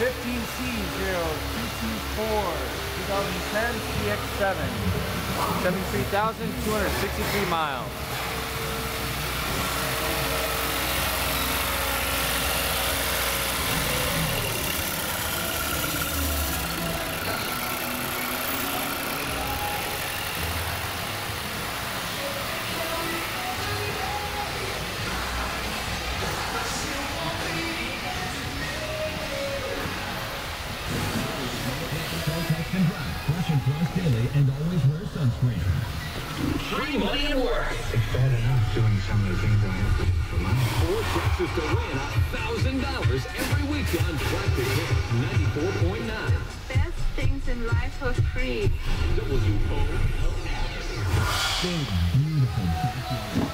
15C0224 2010 CX7 73,263 miles. And always wear sunscreen. Free money at work. It's bad enough doing some of the things I have to do for money. Four chances to win $1,000 every week on Classic Hit 94.9. Best things in life for free. WOLX. Big, beautiful backyard.